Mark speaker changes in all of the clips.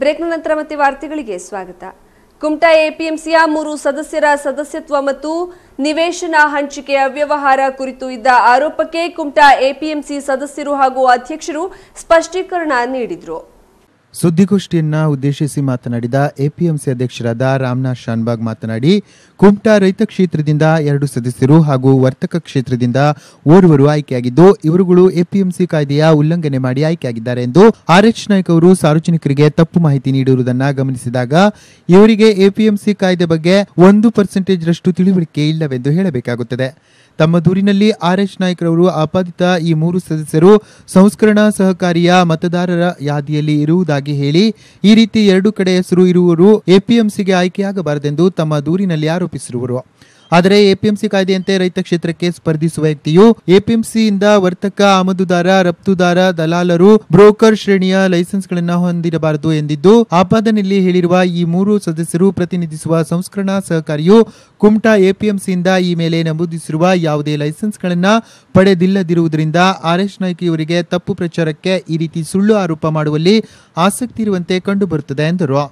Speaker 1: ಬ್ರೇಕ್ನ ನಂತರ ಮತ್ತೆ ವಾರ್ತೆಗಳಿಗೆ ಸ್ವಾಗತ. ಕುಮಟಾ ಎಪಿಎಂಸಿಯ ಮೂರು ಸದಸ್ಯರ ಸದಸ್ಯತ್ವ ಮತ್ತು ನಿವೇಶನ ಹಂಚಿಕೆ ಅವ್ಯವಹಾರ ಕುರಿತು ಇದ್ದ ಆರೋಪಕ್ಕೆ ಕುಮಟಾ ಎಪಿಎಂಸಿ ಸದಸ್ಯರು ಹಾಗೂ ಅಧ್ಯಕ್ಷರು ಸ್ಪಷ್ಟೀಕರಣ ನೀಡಿದರು.
Speaker 2: ಸುದ್ದಿಗೋಷ್ಠಿಯನ್ನ ಉದ್ದೇಶಿಸಿ ಮಾತನಾಡಿದ ಎಪಿಎಂಸಿ ಅಧ್ಯಕ್ಷರಾದ ರಾಮನಾಥ್ ಶಾನ್ಬಾಗ್ ಮಾತನಾಡಿ, ಕುಮಟಾ ರೈತ ಕ್ಷೇತ್ರದಿಂದ ಎರಡು ಸದಸ್ಯರು ಹಾಗೂ ವರ್ತಕ ಕ್ಷೇತ್ರದಿಂದ ಓರ್ವರು ಆಯ್ಕೆಯಾಗಿದ್ದು, ಇವರುಗಳು ಎಪಿಎಂಸಿ ಕಾಯ್ದೆಯ ಉಲ್ಲಂಘನೆ ಮಾಡಿ ಆಯ್ಕೆಯಾಗಿದ್ದಾರೆ ಎಂದು ಆರ್ಎಚ್ ನಾಯ್ಕ ಅವರು ಸಾರ್ವಜನಿಕರಿಗೆ ತಪ್ಪು ಮಾಹಿತಿ ನೀಡಿರುವುದನ್ನ ಗಮನಿಸಿದಾಗ, ಇವರಿಗೆ ಎಪಿಎಂಸಿ ಕಾಯ್ದೆ ಬಗ್ಗೆ ಒಂದು ಪರ್ಸೆಂಟೇಜ್ ರಷ್ಟು ತಿಳುವಳಿಕೆ ಇಲ್ಲವೆಂದು ಹೇಳಬೇಕಾಗುತ್ತದೆ. ತಮ್ಮ ದೂರಿನಲ್ಲಿ ಆರ್ಎಚ್ ನಾಯ್ಕರವರು ಆಪಾದಿತ ಈ ಮೂರು ಸದಸ್ಯರು ಸಂಸ್ಕರಣಾ ಸಹಕಾರಿಯ ಮತದಾರರ ಯಾದಿಯಲ್ಲಿ ಇರುವುದಾಗಿ ಹೇಳಿ, ಈ ರೀತಿ ಎರಡು ಕಡೆ ಹೆಸರು ಇರುವವರು ಎಪಿಎಂಸಿಗೆ ಆಯ್ಕೆಯಾಗಬಾರದೆಂದು ತಮ್ಮ ದೂರಿನಲ್ಲಿ ಆರೋಪಿಸಿರುವರು. ಆದರೆ ಎಪಿಎಂಸಿ ಕಾಯ್ದೆಯಂತೆ ರೈತ ಕ್ಷೇತ್ರಕ್ಕೆ ಸ್ಪರ್ಧಿಸುವ ವ್ಯಕ್ತಿಯು ಎಪಿಎಂಸಿಯಿಂದ ವರ್ತಕ, ಆಮದುದಾರ, ರಫ್ತುದಾರ, ದಲಾಲರು, ಬ್ರೋಕರ್ ಶ್ರೇಣಿಯ ಲೈಸೆನ್ಸ್ಗಳನ್ನು ಹೊಂದಿರಬಾರದು ಎಂದಿದ್ದು, ಆಪಾದನೆಯಲ್ಲಿ ಹೇಳಿರುವ ಈ ಮೂರು ಸದಸ್ಯರು ಪ್ರತಿನಿಧಿಸುವ ಸಂಸ್ಕರಣಾ ಸಹಕಾರಿಯು ಕುಮಟಾ ಎಪಿಎಂಸಿಯಿಂದ ಈ ಮೇಲೆ ನಮೂದಿಸಿರುವ ಯಾವುದೇ ಲೈಸೆನ್ಸ್ಗಳನ್ನು ಪಡೆದಿಲ್ಲದಿರುವುದರಿಂದ ಆರ್ಎಸ್ ನಾಯ್ಕ ಇವರಿಗೆ ತಪ್ಪು ಪ್ರಚಾರಕ್ಕೆ ಈ ರೀತಿ ಸುಳ್ಳು ಆರೋಪ ಮಾಡುವಲ್ಲಿ ಆಸಕ್ತಿ ಇರುವಂತೆ ಕಂಡುಬರುತ್ತದೆ ಎಂದರು.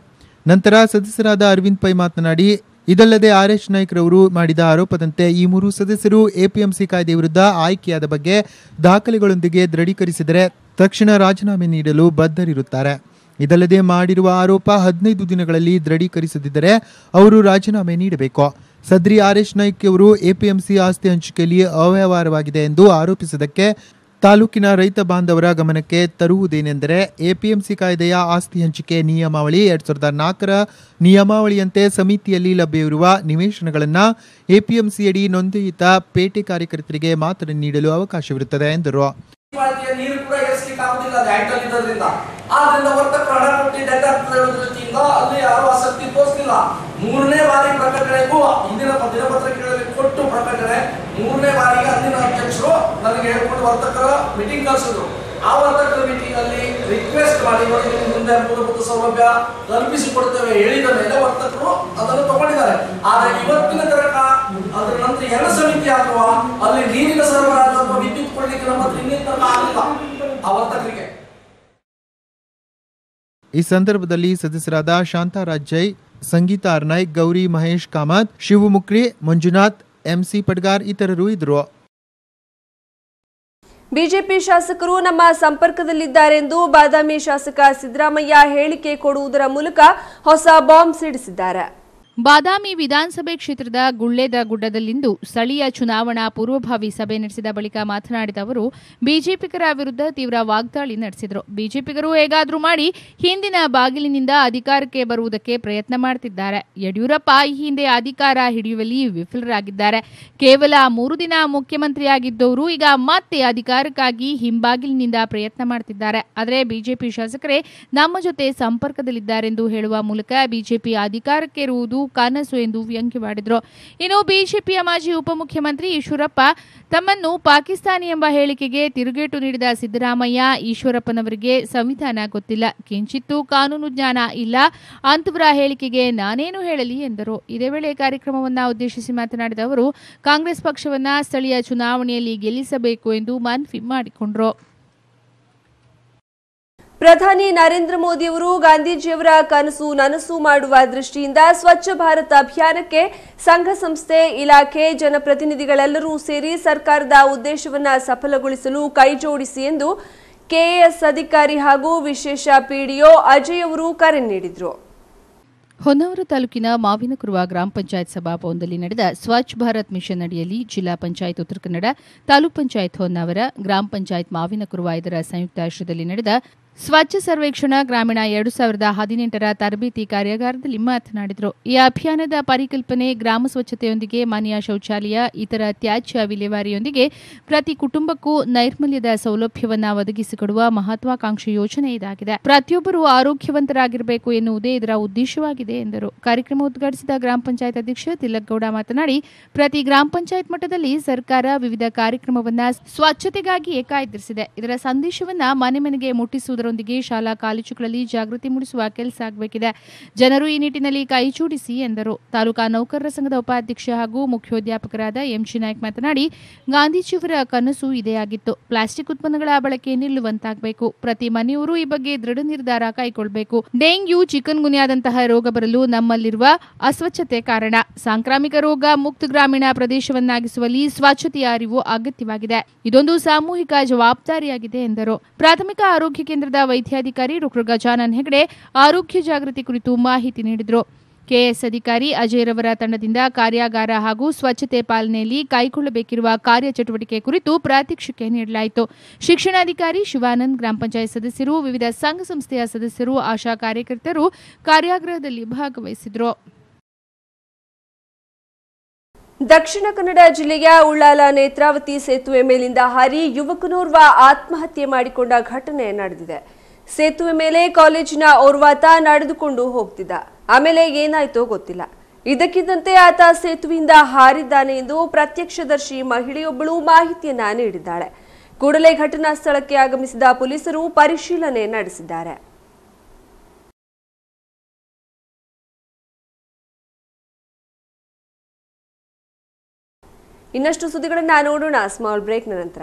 Speaker 2: ನಂತರ ಸದಸ್ಯರಾದ ಅರವಿಂದ್ ಪೈ ಮಾತನಾಡಿ ಇದಲ್ಲದೆ ಆರ್ ಎಚ್ ನಾಯ್ಕರವರು ಮಾಡಿದ ಆರೋಪದಂತೆ ಈ ಮೂರು ಸದಸ್ಯರು ಎಪಿಎಂಸಿ ಕಾಯ್ದೆ ವಿರುದ್ಧ ಆಯ್ಕೆಯಾದ ಬಗ್ಗೆ ದಾಖಲೆಗಳೊಂದಿಗೆ ದೃಢೀಕರಿಸಿದರೆ ತಕ್ಷಣ ರಾಜೀನಾಮೆ ನೀಡಲು ಬದ್ಧರಿರುತ್ತಾರೆ. ಇದಲ್ಲದೆ ಮಾಡಿರುವ ಆರೋಪ ಹದಿನೈದು ದಿನಗಳಲ್ಲಿ ದೃಢೀಕರಿಸದಿದ್ದರೆ ಅವರು ರಾಜೀನಾಮೆ ನೀಡಬೇಕು. ಸದ್ರಿ ಆರ್ ಎಚ್ ನಾಯ್ಕ್ ಅವರು ಎಪಿಎಂಸಿ ಆಸ್ತಿ ಹಂಚಿಕೆಯಲ್ಲಿ ಅವ್ಯವಹಾರವಾಗಿದೆ ಎಂದು ಆರೋಪಿಸಿದ್ದಕ್ಕೆ ತಾಲೂಕಿನ ರೈತ ಬಾಂಧವರ ಗಮನಕ್ಕೆ ತರುವುದೇನೆಂದರೆ ಎಪಿಎಂಸಿ ಕಾಯ್ದೆಯ ಆಸ್ತಿ ಹಂಚಿಕೆ ನಿಯಮಾವಳಿ ಎರಡ್ ಸಾವಿರದ ನಾಲ್ಕರ ನಿಯಮಾವಳಿಯಂತೆ ಸಮಿತಿಯಲ್ಲಿ ಲಭ್ಯವಿರುವ ನಿವೇಶನಗಳನ್ನು ಎಪಿಎಂಸಿಯಡಿ ನೋಂದಾಯಿತ ಪೇಟೆ ಕಾರ್ಯಕರ್ತರಿಗೆ ಮಾತ್ರ ನೀಡಲು ಅವಕಾಶವಿರುತ್ತದೆ ಎಂದರು.
Speaker 3: ಮೂರನೇ ಬಾರಿ ಪ್ರಕಟಣೆಗೂ, ಹಿಂದಿನ ದಿನಪತ್ರಿಕೆಗಳಲ್ಲಿ ಕೊಟ್ಟು ಪ್ರಕಟಣೆ ಮೂರನೇ ಬಾರಿಗೆ ಅಂದಿನ ಅಧ್ಯಕ್ಷರು ನನಗೆ ಹೇಳ್ಕೊಂಡು ವರ್ತಕರ ಮೀಟಿಂಗ್ ಕಳಿಸಿದ್ರು. ಆ ವರ್ತಕರ ಮೀಟಿಂಗ್ ಅಲ್ಲಿ ರಿಕ್ವೆಸ್ಟ್ ಮಾಡಿ ಮುಂದೆ ಮೂಲಭೂತ ಸೌಲಭ್ಯ ಕಲ್ಪಿಸಿಕೊಡ್ತೇವೆ ಹೇಳಿದ ಮೇಲೆ ವರ್ತಕರು ಅದನ್ನು ತಗೊಂಡಿದ್ದಾರೆ. ಆದ್ರೆ ಇವತ್ತಿನ ತನಕ ಅದರ ನಂತರ ಎಲ್ಲ ಸಮಿತಿ ಅಥವಾ ಅಲ್ಲಿ ನೀರಿನ ಸರಬರಾಜು ಅಥವಾ ವಿದ್ಯುತ್ ಕೊಡ್ಲಿಕ್ಕೆ ನಮ್ಮ ಇನ್ನಿನ ತನಕ ಆಗಿಲ್ಲ ಆ ವರ್ತಕರಿಗೆ.
Speaker 2: ಈ ಸಂದರ್ಭದಲ್ಲಿ ಸದಸ್ಯರಾದ ಶಾಂತಾರಾಜ್ ಜೈ, ಸಂಗೀತಾ ಅರ್ನಾಯ್ಕ್ ಗೌರಿ ಮಹೇಶ್ ಕಾಮತ್ ಶಿವಮುಖ್ರಿ ಮಂಜುನಾಥ್ ಎಂಸಿ ಪಡ್ಗಾರ್ ಇತರರು ಇದ್ರು.
Speaker 1: ಬಿಜೆಪಿ ಶಾಸಕರು ನಮ್ಮ ಸಂಪರ್ಕದಲ್ಲಿದ್ದಾರೆಂದು ಬಾದಾಮಿ ಶಾಸಕ ಸಿದ್ದರಾಮಯ್ಯ ಹೇಳಿಕೆ ಕೊಡುವುದರ ಮೂಲಕ ಹೊಸ ಬಾಂಬ್ ಸಿಡಿಸಿದ್ದಾರೆ.
Speaker 4: ಬಾದಾಮಿ ವಿಧಾನಸಭೆ ಕ್ಷೇತ್ರದ ಗುಳ್ಳೆದ ಗುಡ್ಡದಲ್ಲಿಂದು ಸ್ಥಳೀಯ ಚುನಾವಣಾ ಪೂರ್ವಭಾವಿ ಸಭೆ ನಡೆಸಿದ ಬಳಿಕ ಮಾತನಾಡಿದ ಅವರು, ಬಿಜೆಪಿಗರ ವಿರುದ್ಧ ತೀವ್ರ ವಾಗ್ದಾಳಿ ನಡೆಸಿದರು. ಬಿಜೆಪಿಗರು ಹೇಗಾದರೂ ಮಾಡಿ ಹಿಂದಿನ ಬಾಗಿಲಿನಿಂದ ಅಧಿಕಾರಕ್ಕೆ ಬರುವುದಕ್ಕೆ ಪ್ರಯತ್ನ ಮಾಡುತ್ತಿದ್ದಾರೆ ಯಡಿಯೂರಪ್ಪ ಈ ಹಿಂದೆ ಅಧಿಕಾರ ಹಿಡಿಯುವಲ್ಲಿ ವಿಫಲರಾಗಿದ್ದಾರೆ. ಕೇವಲ ಮೂರು ದಿನ ಮುಖ್ಯಮಂತ್ರಿಯಾಗಿದ್ದವರು ಈಗ ಮತ್ತೆ ಅಧಿಕಾರಕ್ಕಾಗಿ ಹಿಂಬಾಗಿಲಿನಿಂದ ಪ್ರಯತ್ನ ಮಾಡುತ್ತಿದ್ದಾರೆ ಆದರೆ ಬಿಜೆಪಿ ಶಾಸಕರೇ ನಮ್ಮ ಜೊತೆ ಸಂಪರ್ಕದಲ್ಲಿದ್ದಾರೆಂದು ಹೇಳುವ ಮೂಲಕ ಬಿಜೆಪಿ ಅಧಿಕಾರಕ್ಕೆ ಇರುವುದು ಕನಸು ಎಂದು ವ್ಯಂಗ್ಯವಾಡಿದರು ಇನ್ನು ಬಿಜೆಪಿಯ ಮಾಜಿ ಉಪಮುಖ್ಯಮಂತ್ರಿ ಈಶ್ವರಪ್ಪ ತಮ್ಮನ್ನು ಪಾಕಿಸ್ತಾನಿ ಎಂಬ ಹೇಳಿಕೆಗೆ ತಿರುಗೇಟು ನೀಡಿದ ಸಿದ್ದರಾಮಯ್ಯ ಈಶ್ವರಪ್ಪನವರಿಗೆ ಸಂವಿಧಾನ ಗೊತ್ತಿಲ್ಲ. ಕಿಂಚಿತ್ತೂ ಕಾನೂನು ಜ್ಞಾನ ಇಲ್ಲ. ಅಂತವರ ಹೇಳಿಕೆಗೆ ನಾನೇನು ಹೇಳಲಿ ಎಂದರು. ಇದೇ ವೇಳೆ ಕಾರ್ಯಕ್ರಮವನ್ನು ಉದ್ದೇಶಿಸಿ ಮಾತನಾಡಿದ ಅವರು, ಕಾಂಗ್ರೆಸ್ ಪಕ್ಷವನ್ನು ಸ್ಥಳೀಯ ಚುನಾವಣೆಯಲ್ಲಿ ಗೆಲ್ಲಿಸಬೇಕು ಎಂದು ಮನವಿ ಮಾಡಿಕೊಂಡರು.
Speaker 1: ಪ್ರಧಾನಿ ನರೇಂದ್ರ ಮೋದಿಯವರು ಗಾಂಧೀಜಿಯವರ ಕನಸು ನನಸು ಮಾಡುವ ದೃಷ್ಟಿಯಿಂದ ಸ್ವಚ್ಛ ಭಾರತ ಅಭಿಯಾನಕ್ಕೆ ಸಂಘ ಸಂಸ್ಥೆ, ಇಲಾಖೆ, ಜನಪ್ರತಿನಿಧಿಗಳೆಲ್ಲರೂ ಸೇರಿ ಸರ್ಕಾರದ ಉದ್ದೇಶವನ್ನ ಸಫಲಗೊಳಿಸಲು ಕೈಜೋಡಿಸಿ ಎಂದು ಕೆಎಎಸ್ ಅಧಿಕಾರಿ ಹಾಗೂ ವಿಶೇಷ ಪಿಡಿಒ ಅಜಯ್ ಅವರು ಕರೆ ನೀಡಿದರು.
Speaker 4: ಹೊನ್ನಾವರ ತಾಲೂಕಿನ ಮಾವಿನಕುರುವ ಗ್ರಾಮ ಪಂಚಾಯತ್ ಸಭಾಭವನದಲ್ಲಿ ನಡೆದ ಸ್ವಚ್ಛ ಭಾರತ್ ಮಿಷನ್ ಅಡಿಯಲ್ಲಿ ಜಿಲ್ಲಾ ಪಂಚಾಯತ್ ಉತ್ತರ ಕನ್ನಡ, ತಾಲೂಕ್ ಪಂಚಾಯತ್ ಹೊನ್ನಾವರ, ಗ್ರಾಮ ಪಂಚಾಯತ್ ಮಾವಿನಕುರುವ ಇದರ ಸಂಯುಕ್ತ ಆಶ್ರಯದಲ್ಲಿ ನಡೆದ ಸ್ವಚ್ಛ ಸರ್ವೇಕ್ಷಣ ಗ್ರಾಮೀಣ ಎರಡು ಸಾವಿರದ ಹದಿನೆಂಟರ ತರಬೇತಿ ಕಾರ್ಯಾಗಾರದಲ್ಲಿ ಮಾತನಾಡಿದರು. ಈ ಅಭಿಯಾನದ ಪರಿಕಲ್ಪನೆ ಗ್ರಾಮ ಸ್ವಚ್ಛತೆಯೊಂದಿಗೆ, ಮನೆಯ ಶೌಚಾಲಯ, ಇತರ ತ್ಯಾಜ್ಯ ವಿಲೇವಾರಿಯೊಂದಿಗೆ ಪ್ರತಿ ಕುಟುಂಬಕ್ಕೂ ನೈರ್ಮಲ್ಯದ ಸೌಲಭ್ಯವನ್ನು ಒದಗಿಸಿಕೊಡುವ ಮಹತ್ವಾಕಾಂಕ್ಷಿ ಯೋಜನೆ ಇದಾಗಿದೆ. ಪ್ರತಿಯೊಬ್ಬರು ಆರೋಗ್ಯವಂತರಾಗಿರಬೇಕು ಎನ್ನುವುದೇ ಇದರ ಉದ್ದೇಶವಾಗಿದೆ ಎಂದರು. ಕಾರ್ಯಕ್ರಮ ಉದ್ಘಾಟಿಸಿದ ಗ್ರಾಮ ಪಂಚಾಯತ್ ಅಧ್ಯಕ್ಷ ತಿಲಕ್ಗೌಡ ಮಾತನಾಡಿ, ಪ್ರತಿ ಗ್ರಾಮ ಪಂಚಾಯತ್ ಮಟ್ಟದಲ್ಲಿ ಸರ್ಕಾರ ವಿವಿಧ ಕಾರ್ಯಕ್ರಮವನ್ನ ಸ್ವಚ್ಛತೆಗಾಗಿಯೇ ಕಾಯ್ದಿರಿಸಿದೆ ಇದರ ಸಂದೇಶವನ್ನ ಮನೆ ಮನೆಗೆ ಮುಟ್ಟಿಸುವುದರ ಅದರೊಂದಿಗೆ ಶಾಲಾ ಕಾಲೇಜುಗಳಲ್ಲಿ ಜಾಗೃತಿ ಮೂಡಿಸುವ ಕೆಲಸ ಆಗಬೇಕಿದೆ. ಜನರು ಈ ನಿಟ್ಟಿನಲ್ಲಿ ಕೈಜೋಡಿಸಿ ಎಂದರು. ತಾಲೂಕಾ ನೌಕರರ ಸಂಘದ ಉಪಾಧ್ಯಕ್ಷ ಹಾಗೂ ಮುಖ್ಯೋಧ್ಯಾಪಕರಾದ ಎಂಜಿ ನಾಯ್ಕ್ ಮಾತನಾಡಿ, ಗಾಂಧೀಜಿಯವರ ಕನಸು ಇದೇ ಆಗಿತ್ತು. ಪ್ಲಾಸ್ಟಿಕ್ ಉತ್ಪನ್ನಗಳ ಬಳಕೆ ನಿಲ್ಲುವಂತಾಗಬೇಕು. ಪ್ರತಿ ಮನೆಯವರು ಈ ಬಗ್ಗೆ ದೃಢ ನಿರ್ಧಾರ ಕೈಗೊಳ್ಳಬೇಕು. ಡೆಂಗ್ಯೂ, ಚಿಕನ್ ಗುನಿಯಾದಂತಹ ರೋಗ ಬರಲು ನಮ್ಮಲ್ಲಿರುವ ಅಸ್ವಚ್ಛತೆ ಕಾರಣ. ಸಾಂಕ್ರಾಮಿಕ ರೋಗ ಮುಕ್ತ ಗ್ರಾಮೀಣ ಪ್ರದೇಶವನ್ನಾಗಿಸುವಲ್ಲಿ ಸ್ವಚ್ಛತೆಯ ಅರಿವು ಅಗತ್ಯವಾಗಿದೆ. ಇದೊಂದು ಸಾಮೂಹಿಕ ಜವಾಬ್ದಾರಿಯಾಗಿದೆ ಎಂದರು. ಪ್ರಾಥಮಿಕ ಆರೋಗ್ಯ ಕೇಂದ್ರದ ವೈದ್ಯಾಧಿಕಾರಿ ಡಾಕ್ಟರ್ ಗಜಾನನ್ ಹೆಗಡೆ ಆರೋಗ್ಯ ಜಾಗೃತಿ ಕುರಿತು ಮಾಹಿತಿ ನೀಡಿದರು. ಕೆಎಸ್ ಅಧಿಕಾರಿ ಅಜಯ್ ರವರ ತಂಡದಿಂದ ಕಾರ್ಯಾಗಾರ ಹಾಗೂ ಸ್ವಚ್ಛತೆ ಪಾಲನೆಯಲ್ಲಿ ಕೈಗೊಳ್ಳಬೇಕಿರುವ ಕಾರ್ಯಚಟುವಟಿಕೆ ಕುರಿತು ಪ್ರಾತ್ಯಕ್ಷಿಕೆ ನೀಡಲಾಯಿತು. ಶಿಕ್ಷಣಾಧಿಕಾರಿ ಶಿವಾನಂದ್ ಗ್ರಾಮ ಪಂಚಾಯತ್ ಸದಸ್ಯರು, ವಿವಿಧ ಸಂಘ ಸಂಸ್ಥೆಯ ಸದಸ್ಯರು, ಆಶಾ ಕಾರ್ಯಕರ್ತರು ಕಾರ್ಯಾಗಾರದಲ್ಲಿ ಭಾಗವಹಿಸಿದರು
Speaker 1: ದಕ್ಷಿಣ ಕನ್ನಡ ಜಿಲ್ಲೆಯ ಉಳ್ಳಾಲ ನೇತ್ರಾವತಿ ಸೇತುವೆ ಮೇಲಿಂದ ಹಾರಿ ಯುವಕನೋರ್ವ ಆತ್ಮಹತ್ಯೆ ಮಾಡಿಕೊಂಡ ಘಟನೆ ನಡೆದಿದೆ. ಸೇತುವೆ ಮೇಲೆ ಕಾಲೇಜಿನ ಓರ್ವಾತ ನಡೆದುಕೊಂಡು ಹೋಗ್ತಿದ್ದ. ಆಮೇಲೆ ಏನಾಯ್ತೋ ಗೊತ್ತಿಲ್ಲ. ಇದಕ್ಕಿದ್ದಂತೆ ಆತ ಸೇತುವೆಯಿಂದ ಹಾರಿದ್ದಾನೆ ಎಂದು ಪ್ರತ್ಯಕ್ಷದರ್ಶಿ ಮಹಿಳೆಯೊಬ್ಬಳು ಮಾಹಿತಿಯನ್ನ ನೀಡಿದ್ದಾಳೆ. ಕೂಡಲೇ ಘಟನಾ ಸ್ಥಳಕ್ಕೆ ಆಗಮಿಸಿದ ಪೊಲೀಸರು ಪರಿಶೀಲನೆ ನಡೆಸಿದ್ದಾರೆ. ಇನ್ನಷ್ಟು ಸುದ್ದಿಗಳನ್ನ ನೋಡೋಣ. ಸ್ಮಾಲ್ ಬ್ರೇಕ್ ನಂತರ.